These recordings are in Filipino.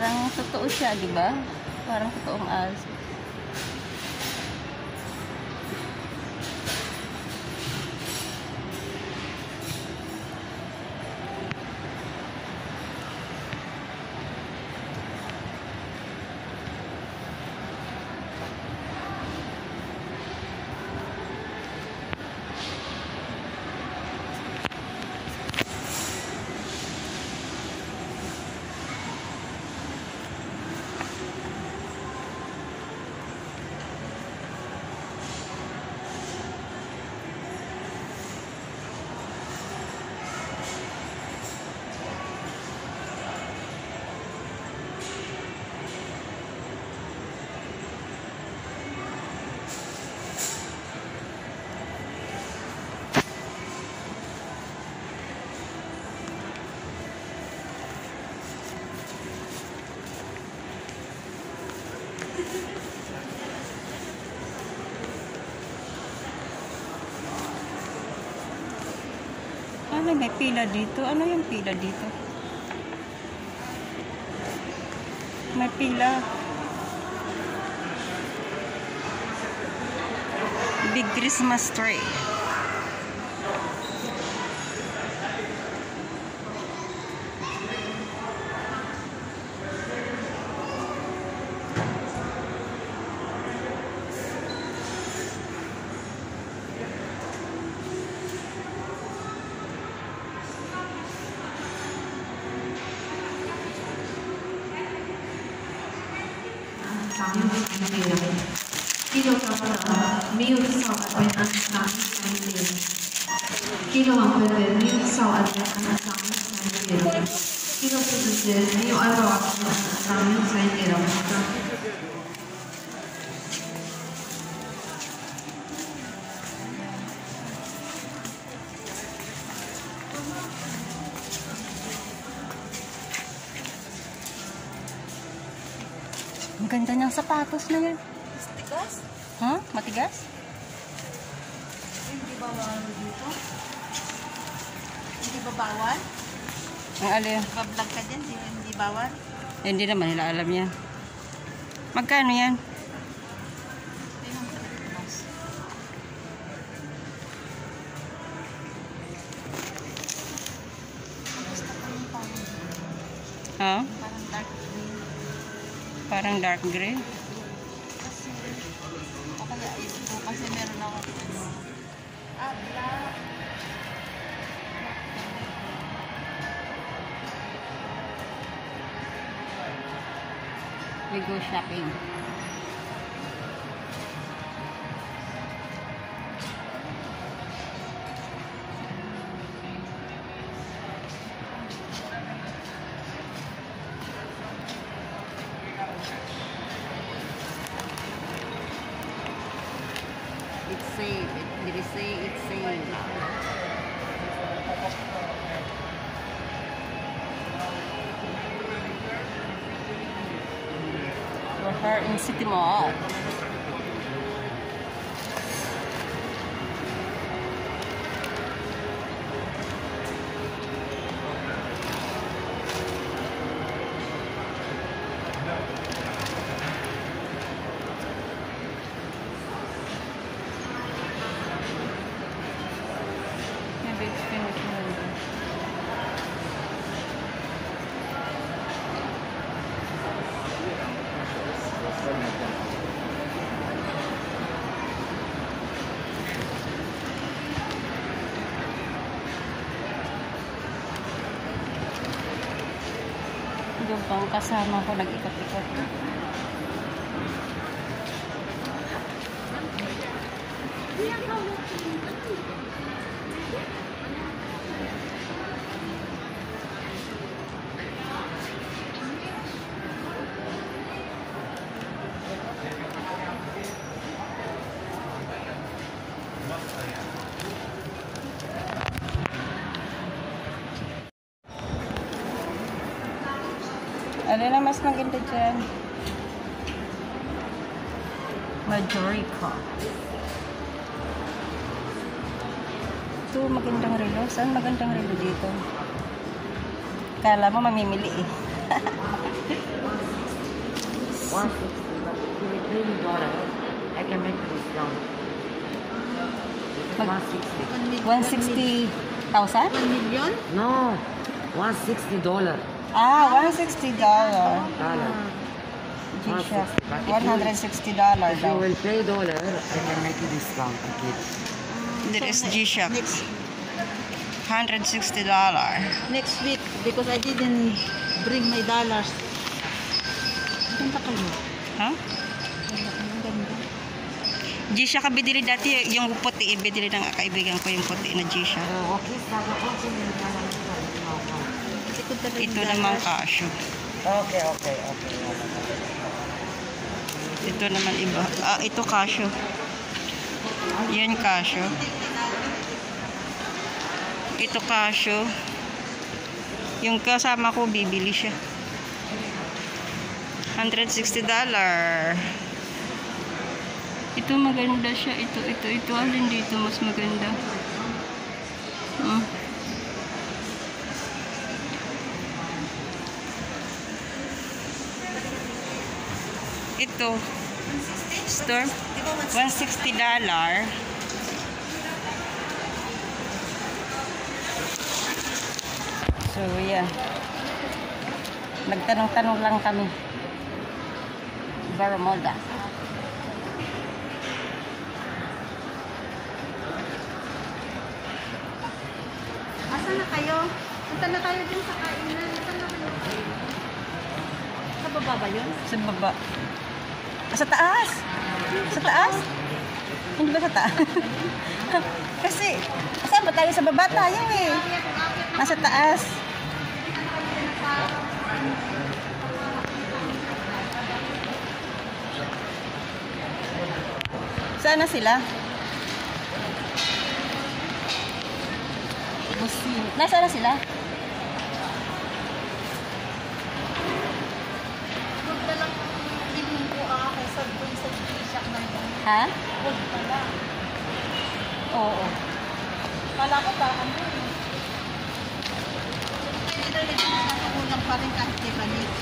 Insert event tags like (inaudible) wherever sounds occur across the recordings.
parang totoo siya, di ba? Parang totoong aso. Ano, may pila dito. Ano yung pila dito? May pila. Big Christmas tree. Kilo ka pa na, may usawa ay ang kami sa 这个网站的 New South American Summit 三点，这个是是 New Ever Summit 三点的网站。 Ang ganda niyang sapatos na yan. Tigas? Ha? Matigas? Hindi ba bawal dito? Hindi ba bawal? Ang alin? Bablog ka dyan, hindi, bawal? Eh, hindi naman nila alam yan. Magkano yan? Basta parang dark green. Parang dark gray. We go shopping. It's safe. It, they say it's safe. Here in City Mall. Yung pang kasama ko nag-ikot-ikot. Ano na mas maganda dyan? Majorica. Ito, magandang relo. Saan magandang relo dito? Kala mo mamimili eh. (laughs) One sixty, but pay me dollar, I can make discount. Mag- One sixty. 160,000? 1 million? No, one sixty dollar. Ah, 160 dollar. Dollar. G-Shock. 160. 160 dollar If you daw. will pay dollar, I can make you discount. Okay. There is G-Shock. Next, 160 dollar. next week, because I didn't bring my dollars. Ganda kayo. Ha? Ganda kayo, ganda. G-Shock ka binili dati. Yung puti, ibinili ng kaibigan ko yung puti na G-Shock. Uh, okay, okay. Kasi kung talagang Ito naman cashew. Okay, okay, okay. Ito naman iba. Ah, ito cashew. Yan cashew. Ito cashew. Yung kasama ko, bibili siya. 160 dollar. Ito maganda siya. Ito, ito, ito. Alin dito mas maganda? Ito. Store. 160 dollar. So, yeah. Nagtanong-tanong lang kami. Baramoda. Asan na kayo? Punta na tayo dun sa kainan. Asan na kayo? Sa baba ba yun? Sa baba. Sa taas! Sa taas? Hindi ba sa taas? (laughs) Kasi, saan ba tayo sa baba tayo eh? Nasa taas. Saan na sila? Nasaan na sila? Huwag na lang evening ko ako sa dun sa G-Shock ng Ha? Huwag pala. Oo. Kala ko ba ano eh. Pero nagkakakulang pa rin kahit Lebanese.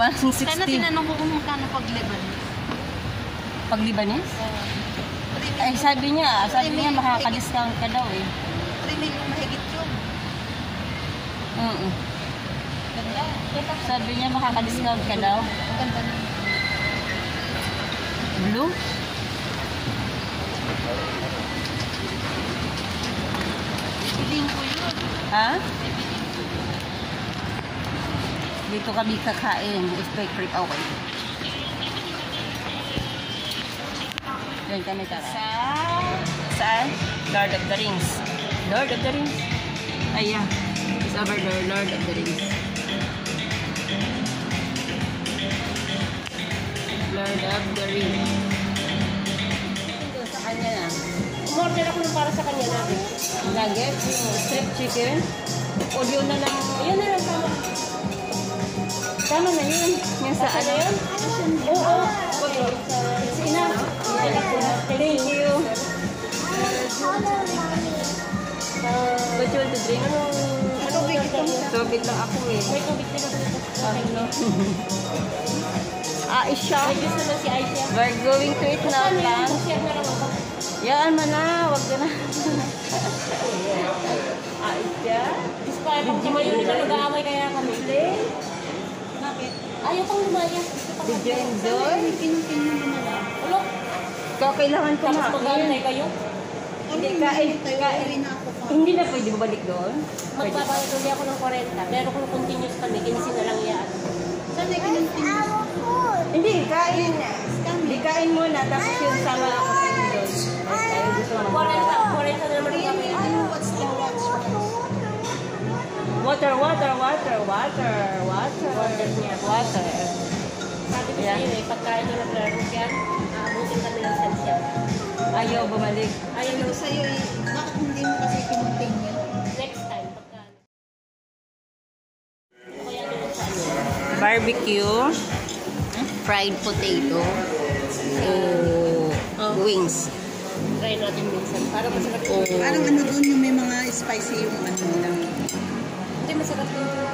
160. Sana tinanong ko kung magkano pag Lebanese. Pag Libanese? Eh, sabi niya, sabi niya makaka-discount ka daw eh. 3 million mahigit yun. Oo. Ganda. Sabi niya makaka-discount ka daw. Ganda nun. Blue? Piling ko yun. Ha? Dito kami kakain. Steak rib. Okay. Diyan kami tara. Sa... Saan? Lord of the Rings. Lord of the Rings? Ayan. It's over there. Lord of the Rings. Lord of the Rings. Ito sa kanya na. Umorder ako ng para sa kanya natin. Nuggets, strip chicken. O yun na lang. Ayun na lang tama. Tama na yun. Yung sa ano yun? Oo. Sina. Thank you. What you want to drink? Ano niya? Tubig lang ako eh. May tubig din ako dito. Ano? Aisha. Gusto na si Aisha. We're going to eat now, Ano lang. Na. Yan man na. Wag ka na. (laughs) Aisha. Gusto ko ayaw pang tumayo nila. Nag-aamay kaya kami. Bakit? Ayaw pang pang Did you enjoy? Pinutin mo naman lang. Ulo. Ikaw kailangan Tapos kumain. mag-aantay kayo. Hindi, kain. Kain. Na ako pa. Hindi na pwede bumalik doon. Magbabayad ulit ako ng 40. Pero kung continuous kami, 15 na lang yan. Saan na kinuntin mo? Hindi, kain. Hindi, kain muna. Tapos yung sama ako sa inyo doon. Ay, tayo gusto mo. 40, 40 na naman kami. Water, water, water, water, water. Order niya. Water. Sabi ko Yeah. sa'yo eh, pagkain ko ng Clarence yan, aabutin kami ng sansya. Ayaw bumalik. Ko sa'yo eh. Bakit hindi mo kasi kinuntin yun? Next time, kaya ano. Barbecue. Fried potato. Oh, wings. Try natin minsan. Para masarap Oh. Parang ano doon yung may mga spicy yung ano lang. Hindi masarap yung